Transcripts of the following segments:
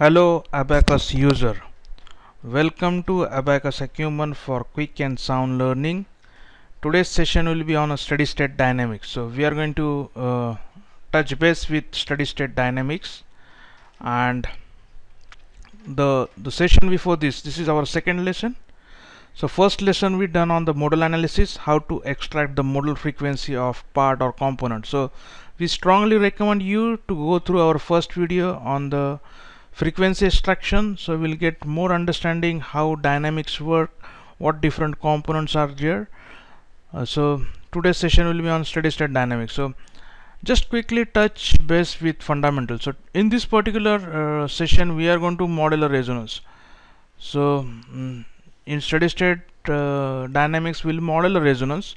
Hello Abaqus user. Welcome to Abaqus Acumen for quick and sound learning. Today's session will be on a steady state dynamics. So we are going to uh, touch base with steady state dynamics and the the session before this this is our second lesson so first lesson we done on the modal analysis how to extract the modal frequency of part or component so we strongly recommend you to go through our first video on the frequency extraction so we'll get more understanding how dynamics work what different components are there. Uh, so today's session will be on steady state dynamics. So just quickly touch base with fundamentals. So in this particular uh, session we are going to model a resonance. So mm, in steady state uh, dynamics we'll model a resonance.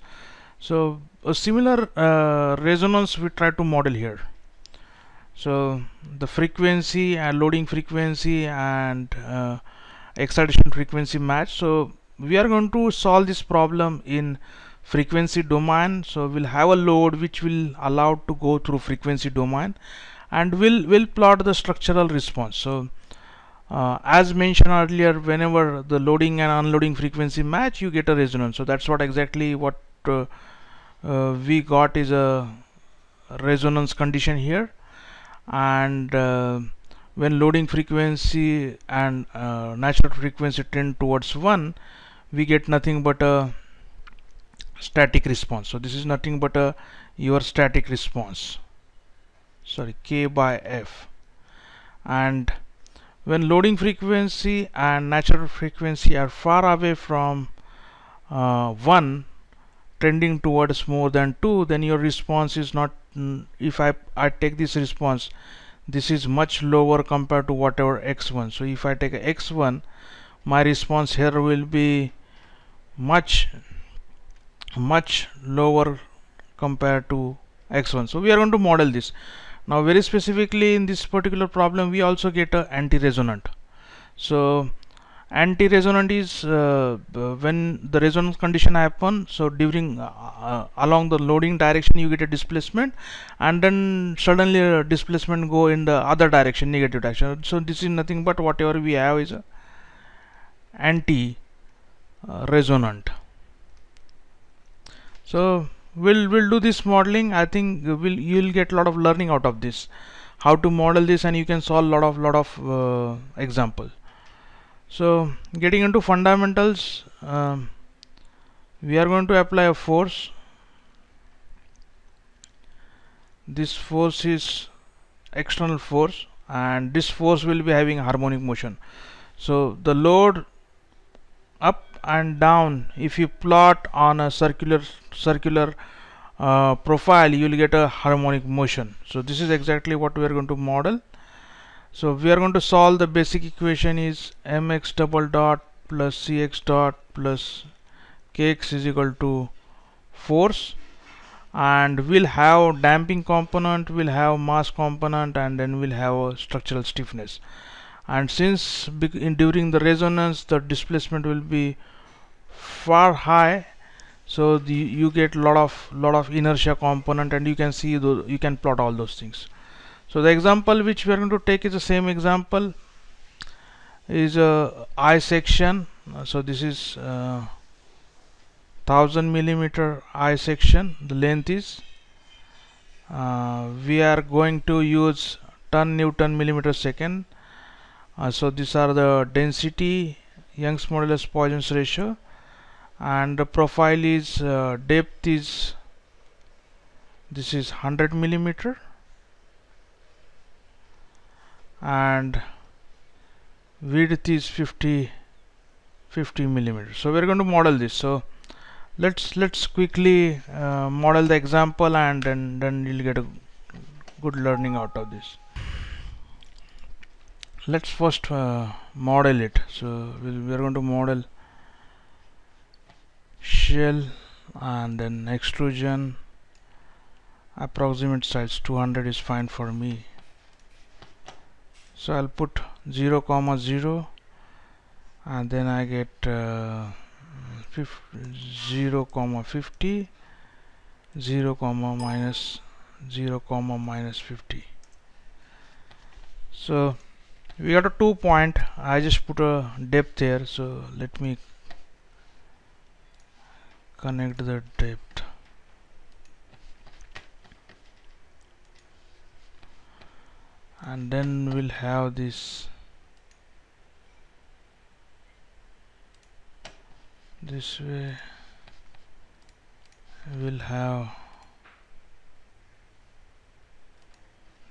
So a similar uh, resonance we try to model here so the frequency and loading frequency and uh, excitation frequency match. So we are going to solve this problem in frequency domain. So we'll have a load which will allow to go through frequency domain and we'll will plot the structural response. So uh, as mentioned earlier whenever the loading and unloading frequency match you get a resonance. So that's what exactly what uh, uh, we got is a resonance condition here and uh, when loading frequency and uh, natural frequency tend towards 1 we get nothing but a static response. So this is nothing but a your static response. Sorry k by f. And when loading frequency and natural frequency are far away from uh, 1 trending towards more than 2 then your response is not if I, I take this response this is much lower compared to whatever x1 so if I take x1 my response here will be much much lower compared to x1 so we are going to model this. Now very specifically in this particular problem we also get a anti-resonant. So anti-resonant is uh, when the resonance condition happen so during uh, uh, along the loading direction you get a displacement and then suddenly a displacement go in the other direction negative direction. So this is nothing but whatever we have is a anti resonant so we'll we'll do this modeling. I think will you'll get a lot of learning out of this how to model this and you can solve lot of lot of uh, example so getting into fundamentals um, we are going to apply a force. This force is external force and this force will be having harmonic motion. So the load up and down if you plot on a circular circular uh, profile you will get a harmonic motion. So this is exactly what we are going to model so we are going to solve the basic equation is mx double dot plus cx dot plus kx is equal to force. And we'll have damping component we'll have mass component and then we'll have a structural stiffness. And since in during the resonance the displacement will be far high so the, you get lot of lot of inertia component and you can see the, you can plot all those things so the example which we are going to take is the same example is a I section. So this is uh, 1000 millimeter I section the length is uh, we are going to use ton Newton millimeter second. Uh, so these are the density Young's modulus Poisson's ratio and the profile is uh, depth is this is 100 millimeter and width is 50 50 millimeter so we're going to model this. So let's let's quickly uh, model the example and then then you'll get a good learning out of this. Let's first uh, model it. So we are going to model shell and then extrusion. Approximate size 200 is fine for me so I'll put 0 comma 0 and then I get uh, 0 comma 50 0 comma minus 0 comma minus 50 so we got a two point. I just put a depth here. So let me connect the depth and then we'll have this. This way. We'll have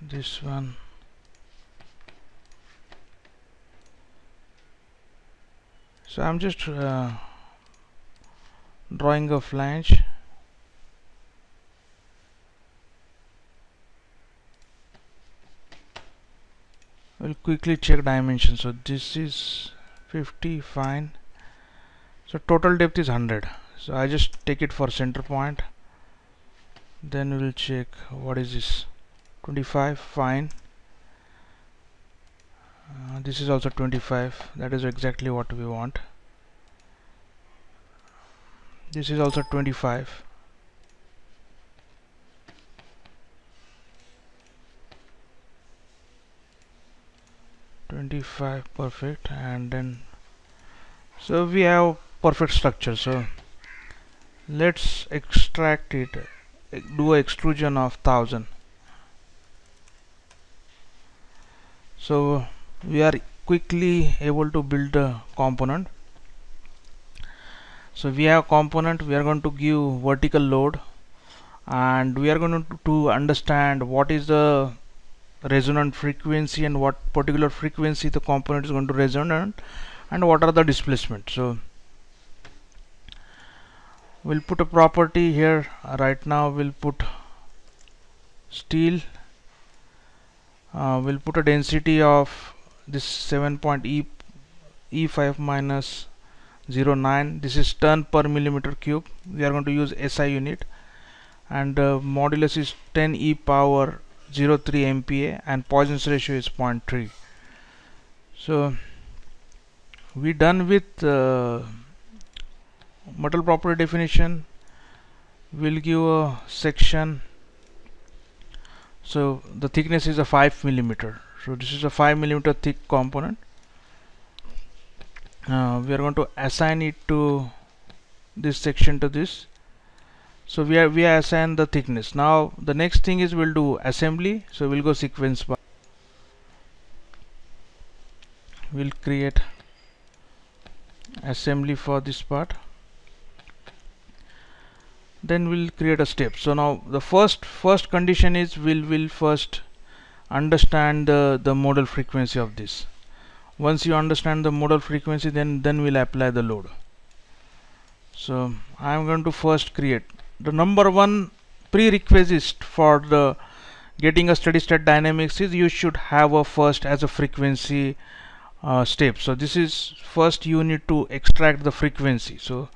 this one. So I'm just uh, drawing a flange we'll quickly check dimension so this is 50 fine. So total depth is 100 so I just take it for center point. Then we'll check what is this? 25 fine. Uh, this is also 25 that is exactly what we want. This is also 25 25 perfect and then so we have perfect structure so let's extract it do a extrusion of 1000 so we are quickly able to build a component. So we have component we are going to give vertical load and we are going to, to understand what is the resonant frequency and what particular frequency the component is going to resonate and what are the displacement so we'll put a property here. Right now we'll put steel. Uh, we'll put a density of this 7 point e e5 minus 09 this is ton per millimeter cube. We are going to use SI unit. And uh, modulus is 10 e power 03 MPa and Poisson's ratio is 0.3 so we done with uh, metal property definition. We will give a section. So the thickness is a 5 millimeter. So this is a 5 millimeter thick component. Uh, we are going to assign it to this section to this so we are we assign the thickness. Now the next thing is we'll do assembly. So we'll go sequence by we'll create assembly for this part. Then we'll create a step. So now the first first condition is we'll will first understand the the modal frequency of this. Once you understand the modal frequency then then we'll apply the load. So I'm going to first create the number one prerequisite for the getting a steady state dynamics is you should have a first as a frequency uh, step. So this is first you need to extract the frequency. So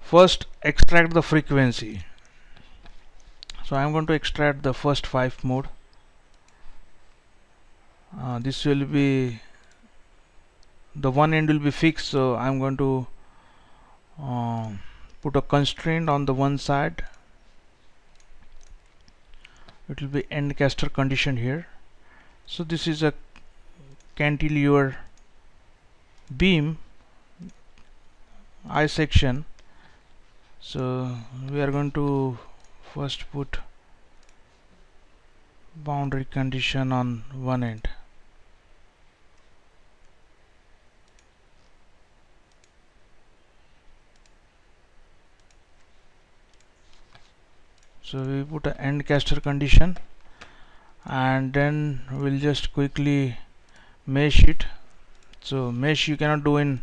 first extract the frequency. So I'm going to extract the first five mode. Uh, this will be the one end will be fixed. So I'm going to uh, put a constraint on the one side. It will be encastre condition here. So this is a cantilever beam I section. So we are going to first put boundary condition on one end so we put an encastre condition and then we'll just quickly mesh it. So mesh you cannot do in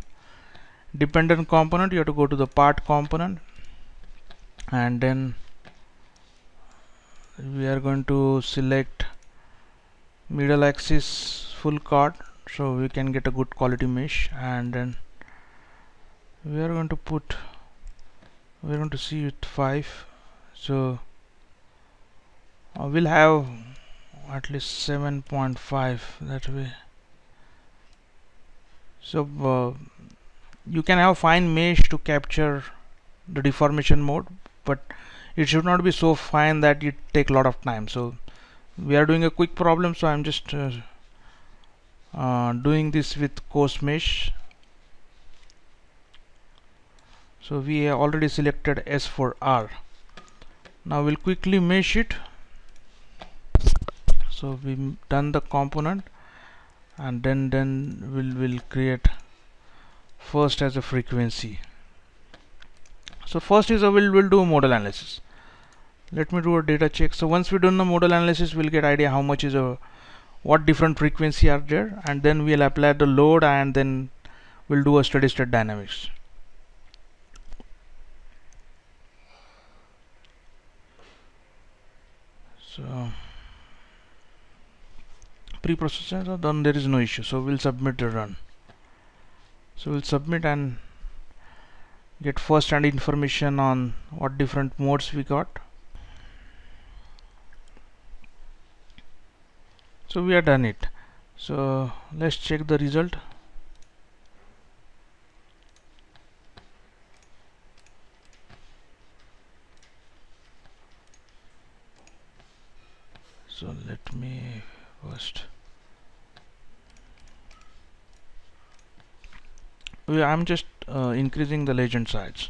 dependent component you have to go to the part component and then we are going to select medial axis full card. So we can get a good quality mesh and then we are going to put we are going to see it 5 so uh, we'll have at least 7.5 that way. So uh, you can have fine mesh to capture the deformation mode but it should not be so fine that it take a lot of time. So we are doing a quick problem so I'm just uh, uh, doing this with coarse mesh. So we have already selected S4R. Now we'll quickly mesh it so we done the component and then then we'll will create first as a frequency. So first is a we'll, we'll do modal analysis. Let me do a data check. So once we done the modal analysis we'll get idea how much is a what different frequency are there and then we'll apply the load and then we'll do a steady state dynamics. So pre-processor then there is no issue. So we'll submit the run. So we'll submit and get first hand information on what different modes we got. So we are done it. So let's check the result so let me first I'm just uh, increasing the legend size.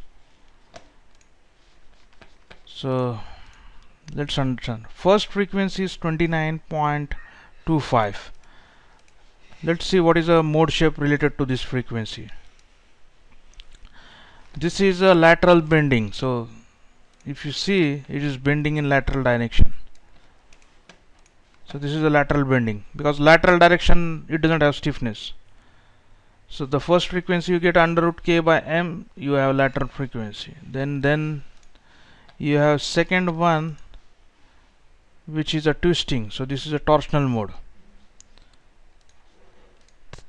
So let's understand. First frequency is 29.25 let's see what is a mode shape related to this frequency. This is a lateral bending. So if you see it is bending in lateral direction. So this is a lateral bending. Because lateral direction it doesn't have stiffness so the first frequency you get under root k by m you have lateral frequency. Then then you have second one which is a twisting. So this is a torsional mode.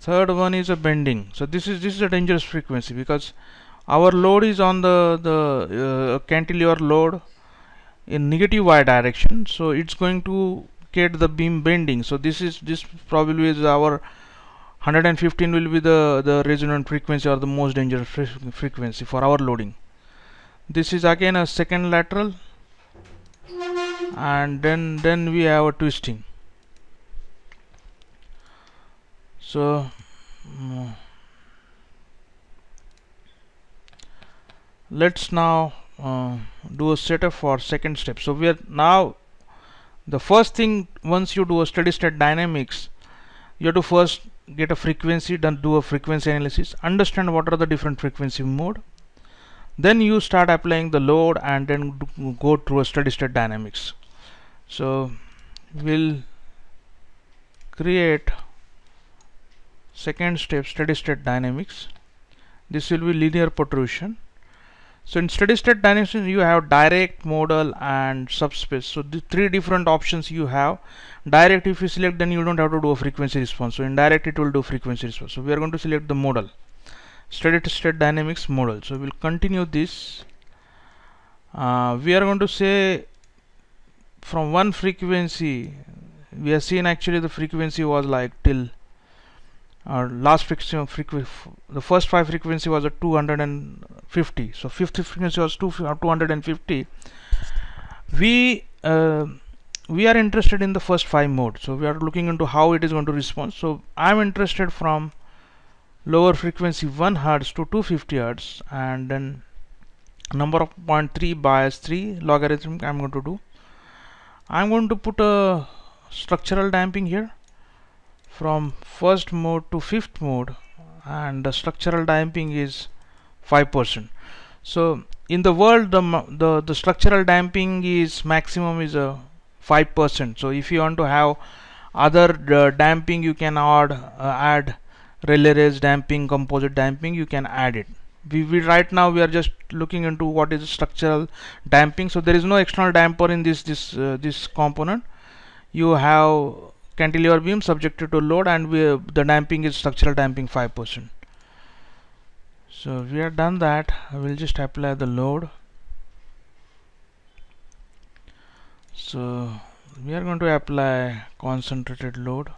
Third one is a bending. So this is this is a dangerous frequency because our load is on the the uh, cantilever load in negative y direction. So it's going to get the beam bending. So this is this probably is our 115 will be the the resonant frequency or the most dangerous fre frequency for our loading. This is again a second lateral and then then we have a twisting. So um, let's now uh, do a setup for second step. So we are now the first thing once you do a steady state dynamics you have to first get a frequency then do a frequency analysis understand what are the different frequency mode. Then you start applying the load and then go through a steady state dynamics. So we'll create second step steady state dynamics. This will be linear perturbation so in steady state dynamics you have direct modal and subspace. So the three different options you have. Direct if you select then you don't have to do a frequency response. So indirect it will do frequency response. So we are going to select the modal. Steady state dynamics model so we'll continue this. Uh, we are going to say from one frequency we have seen actually the frequency was like till uh, last frequency the first five frequency was a 250 so fifth frequency was 250 we uh, we are interested in the first five modes so we are looking into how it is going to respond. So I'm interested from lower frequency 1 Hertz to 250 Hertz and then number of 0.3 bias 3 logarithm I'm going to do. I'm going to put a structural damping here from first mode to fifth mode and the structural damping is 5% so in the world the, the, the structural damping is maximum is a 5% so if you want to have other uh, damping you can add uh, add Rayleigh damping composite damping you can add it. We, we right now we are just looking into what is structural damping. So there is no external damper in this this uh, this component. You have cantilever beam subjected to load and we, the damping is structural damping 5% so we are done that. I will just apply the load. So we are going to apply concentrated load.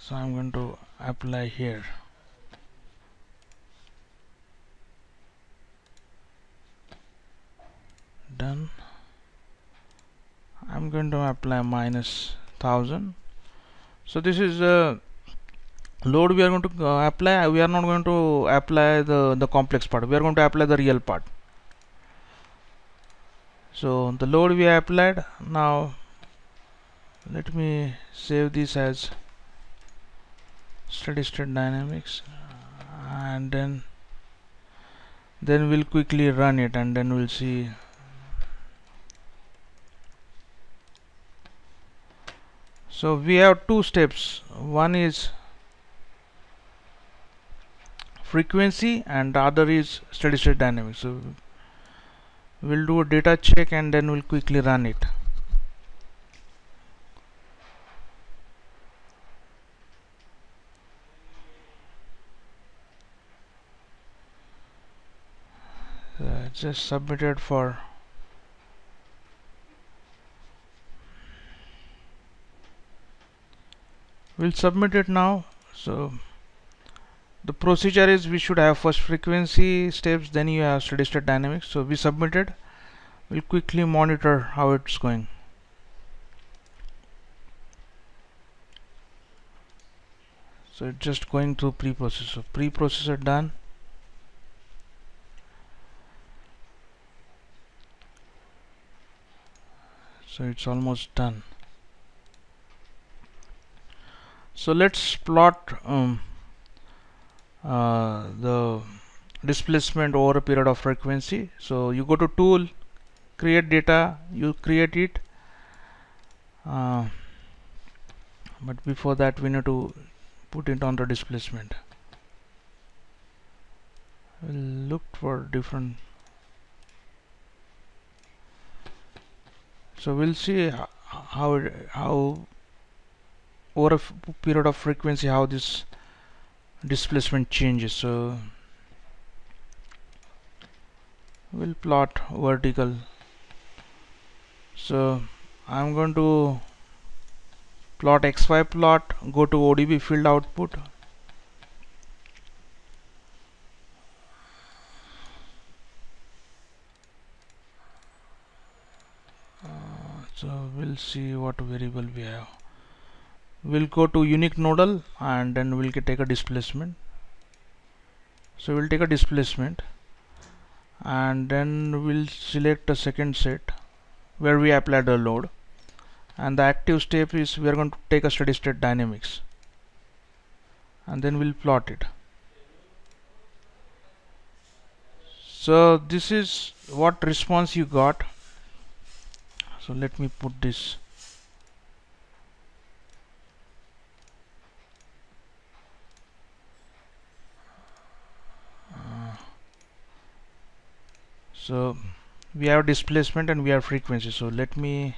So I'm going to apply here done I'm going to apply minus 1000 so this is a load we are going to uh, apply. We are not going to apply the the complex part. We are going to apply the real part. So the load we applied now let me save this as steady state dynamics and then then we'll quickly run it and then we'll see so we have two steps. One is frequency and the other is steady state dynamics. So we'll do a data check and then we'll quickly run it. Just submitted for we'll submit it now. So the procedure is we should have first frequency steps then you have steady state dynamics. So we submitted. We'll quickly monitor how it's going. So it's just going through pre-processor pre-processor done. So it's almost done so let's plot um, uh, the displacement over a period of frequency. So you go to tool create data you create it. Uh, but before that we need to put it on the displacement. We'll look for different so we'll see how how over a period of frequency how this displacement changes. So we'll plot vertical. So I'm going to plot xy plot go to ODB field output. Uh, so we'll see what variable we have we'll go to unique nodal and then we'll take a displacement. So we'll take a displacement and then we'll select a second set where we apply the load. And the active step is we are going to take a steady state dynamics and then we'll plot it. So this is what response you got. So let me put this so we have displacement and we have frequency. So let me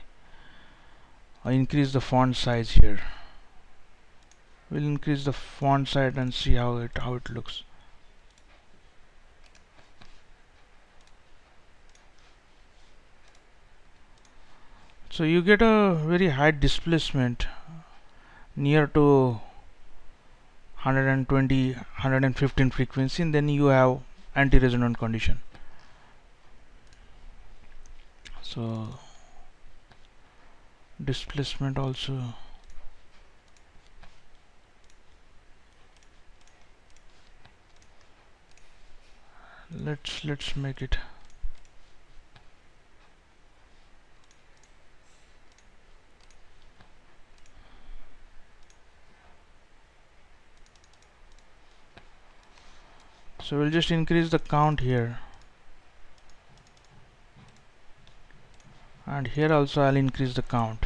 uh, increase the font size here. We'll increase the font size and see how it how it looks. So you get a very high displacement near to 120 115 frequency and then you have anti-resonant condition so displacement also. Let's let's make it. So we'll just increase the count here and here also I'll increase the count.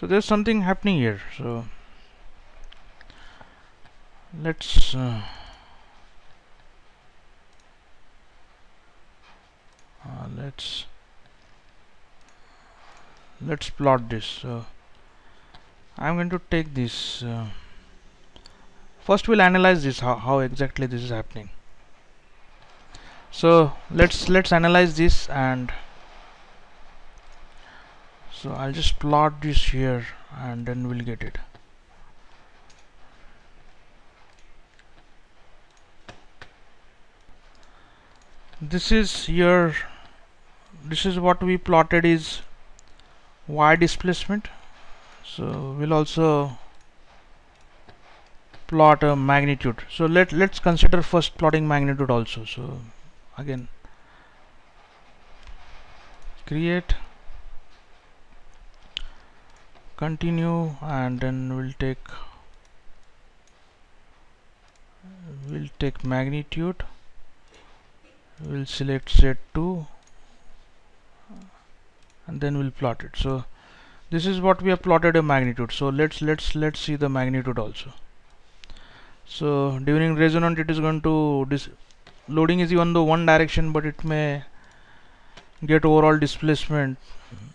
So there's something happening here. So let's uh, uh, let's let's plot this. So I'm going to take this uh, first we'll analyze this how, how exactly this is happening. So let's let's analyze this and so I'll just plot this here and then we'll get it. This is your this is what we plotted is y displacement. So we'll also plot a magnitude. So let let's consider first plotting magnitude also. So again create continue and then we'll take we'll take magnitude. We'll select z2 and then we'll plot it. So this is what we have plotted a magnitude. So let's let's let's see the magnitude also so during resonant it is going to this loading is even though one direction but it may get overall displacement. Mm-hmm.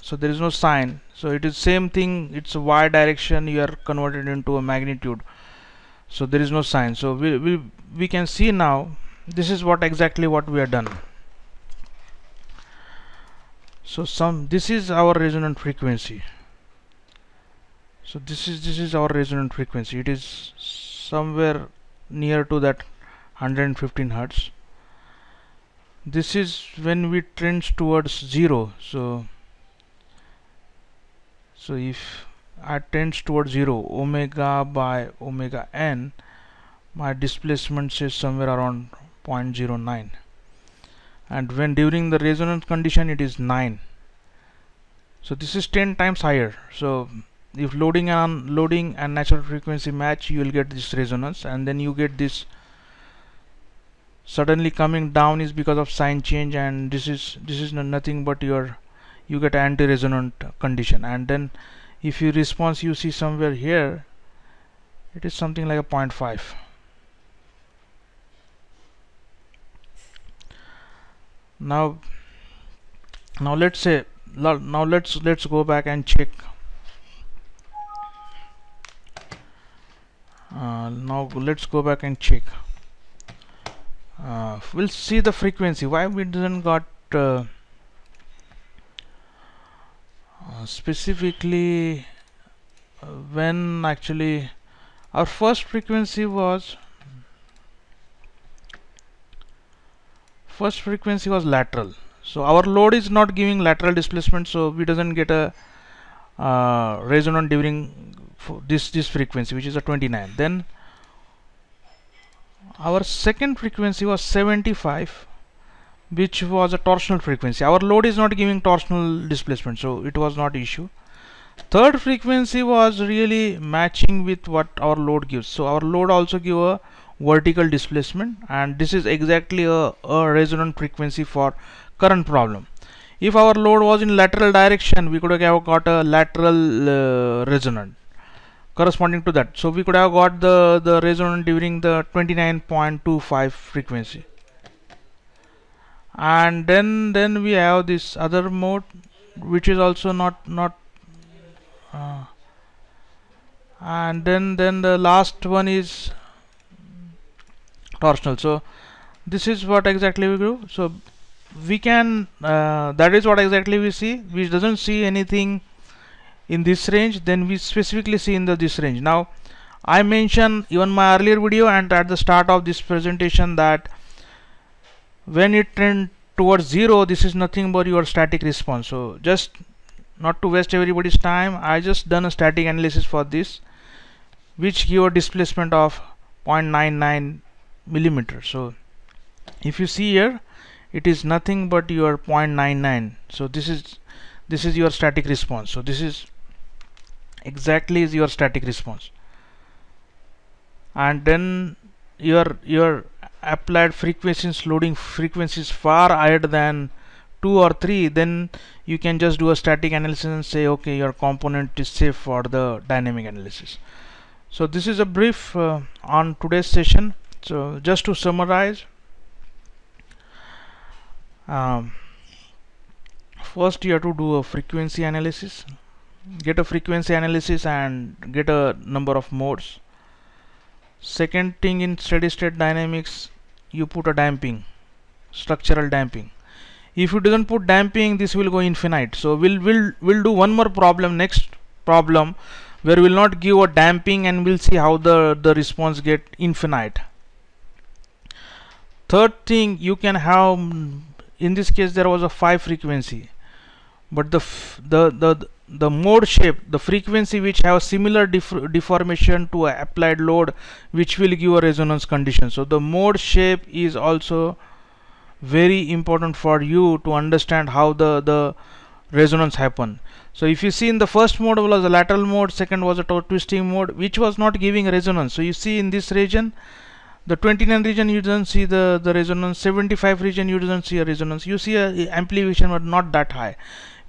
So there is no sign. So it is same thing it's a y direction you are converted into a magnitude. So there is no sign. So we, we we can see now this is what exactly what we have done. So some this is our resonant frequency so this is this is our resonant frequency. It is somewhere near to that 115 hertz. This is when we trends towards zero. So so if I tends towards 0 omega by omega n my displacement is somewhere around 0.09 and when during the resonance condition it is 9 so this is 10 times higher. So if loading and unloading and natural frequency match you will get this resonance. And then you get this suddenly coming down is because of sign change and this is this is nothing but your you get anti-resonant condition. And then if you response you see somewhere here it is something like a 0.5 now now let's say now let's let's go back and check now let's go back and check. Uh, we'll see the frequency. Why we didn't got uh, uh, specifically uh, when actually our first frequency was first frequency was lateral. So our load is not giving lateral displacement so we doesn't get a uh, resonant during this this frequency which is a 29 then our second frequency was 75 which was a torsional frequency. Our load is not giving torsional displacement so it was not issue. Third frequency was really matching with what our load gives. So our load also give a vertical displacement and this is exactly a, a resonant frequency for current problem. If our load was in lateral direction we could have got a lateral uh, resonant corresponding to that. So we could have got the the resonant during the 29.25 frequency. And then then we have this other mode which is also not not uh, and then then the last one is torsional. So this is what exactly we do. So we can uh, that is what exactly we see we doesn't see anything in this range then we specifically see in the this range. Now I mentioned even my earlier video and at the start of this presentation that when it trend towards zero this is nothing but your static response. So just not to waste everybody's time I just done a static analysis for this which give a displacement of 0.99 millimeter. So if you see here it is nothing but your 0.99 so this is this is your static response. So this is exactly is your static response. And then your your applied frequencies loading frequencies far higher than 2 or 3 then you can just do a static analysis and say okay your component is safe for the dynamic analysis. So this is a brief uh, on today's session. So just to summarize um, first you have to do a frequency analysis get a frequency analysis and get a number of modes. Second thing in steady state dynamics you put a damping structural damping. If you doesn't put damping this will go infinite. So we'll we'll we'll do one more problem next problem where we'll not give a damping and we'll see how the the response get infinite. Third thing you can have in this case there was a 5 frequency but the the the the mode shape the frequency which have similar deformation to applied load which will give a resonance condition. So the mode shape is also very important for you to understand how the the resonance happen. So if you see in the first mode was a lateral mode second was a twisting mode which was not giving a resonance. So you see in this region the 29 region you don't see the the resonance. 75 region you don't see a resonance. You see a amplification but not that high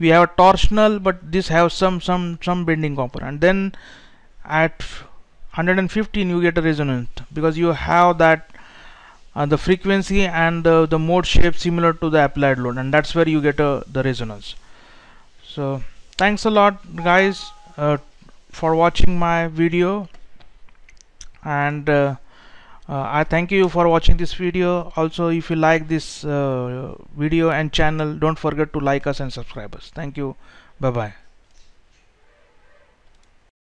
we have a torsional but this have some some some bending component. Then at 115 you get a resonance because you have that uh, the frequency and uh, the mode shape similar to the applied load and that's where you get uh, the resonance. So thanks a lot guys uh, for watching my video. And uh, uh, I thank you for watching this video. Also if you like this uh, video and channel don't forget to like us and subscribe us. Thank you. Bye bye